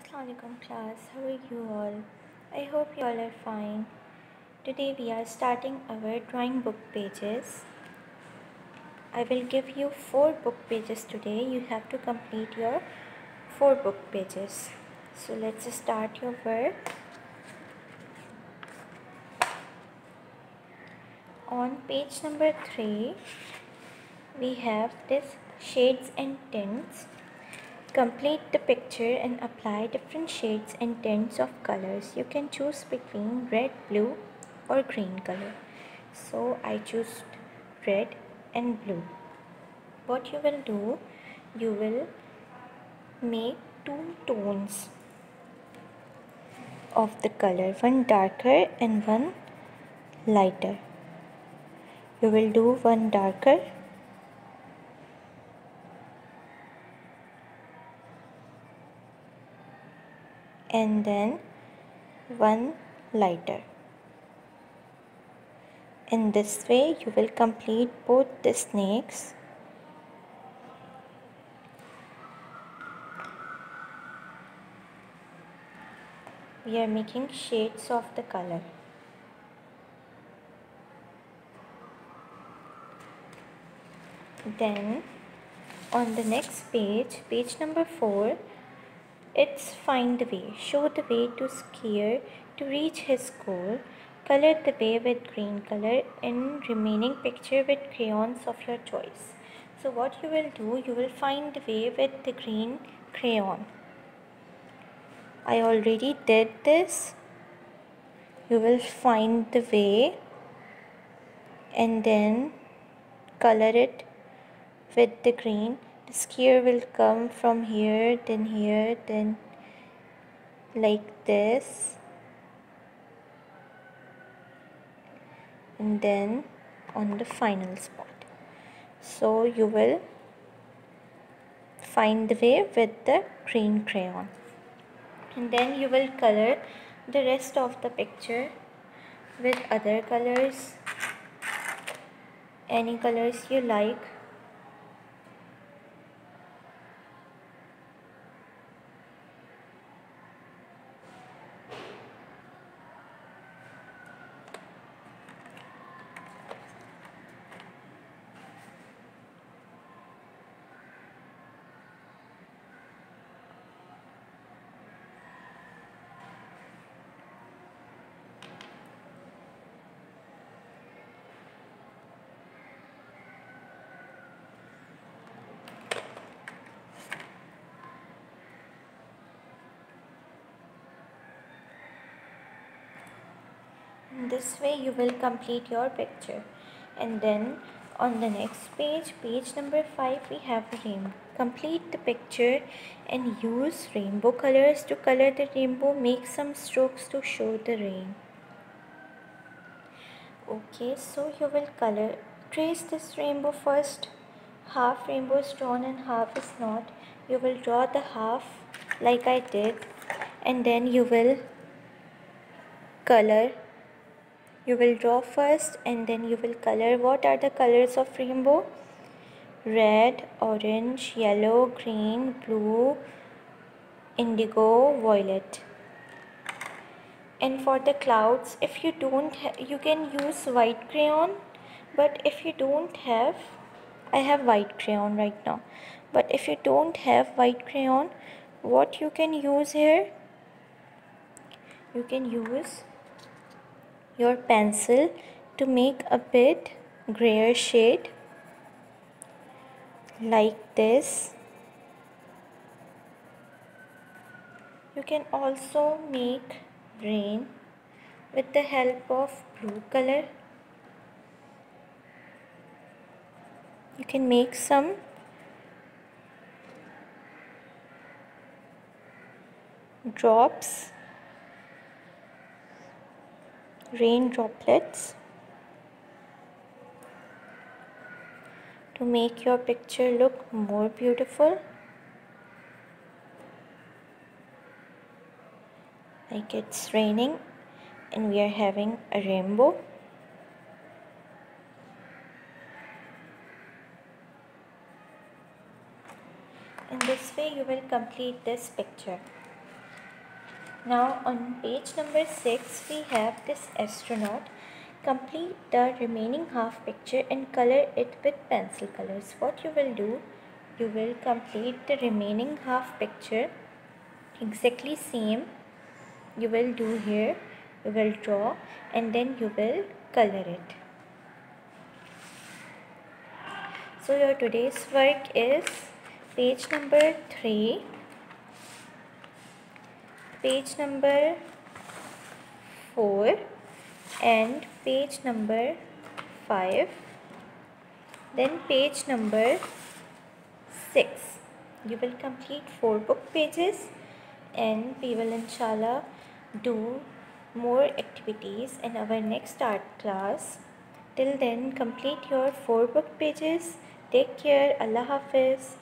Assalamualaikum class, how are you all? I hope you all are fine. Today we are starting our drawing book pages. I will give you four book pages today. You have to complete your four book pages. So let's start your work. On page number three, we have this shades and tints Complete the picture and apply different shades and tints of colors. You can choose between red, blue or green color. So I choose red and blue. What you will do, you will make two tones of the color, one darker and one lighter. You will do one darker and then one lighter. In this way you will complete both the snakes we are making shades of the color. Then on the next page, page number 4, it's find the way, show the way to Skier to reach his goal, color the way with green color and remaining picture with crayons of your choice. So what you will do, you will find the way with the green crayon. I already did this. You will find the way and then color it with the green skier will come from here then here then like this. And then on the final spot. So you will find the way with the green crayon. And then you will color the rest of the picture with other colors. Any colors you like this way you will complete your picture. And then on the next page page number 5 we have rainbow complete the picture and use rainbow colors to color the rainbow make some strokes to show the rain. Okay so you will color trace this rainbow first. Half rainbow is drawn and half is not. You will draw the half like I did. And then you will color you will draw first and then you will color. What are the colors of rainbow? Red orange yellow green blue indigo violet. And for the clouds if you don't you can use white crayon but if you don't have I have white crayon right now but if you don't have white crayon what you can use here? You can use your pencil to make a bit grayer shade like this. You can also make rain with the help of blue color. You can make some drops rain droplets to make your picture look more beautiful. Like it's raining and we are having a rainbow. In this way you will complete this picture Now on page number 6 we have this astronaut. Complete the remaining half picture and color it with pencil colors. What you will do, you will complete the remaining half picture exactly same you will do here. You will draw and then you will color it. So your today's work is page number 3 page number 4 and page number 5 then page number 6 you will complete 4 book pages and we will inshallah do more activities in our next art class. Till then complete your 4 book pages. Take care. Allah hafiz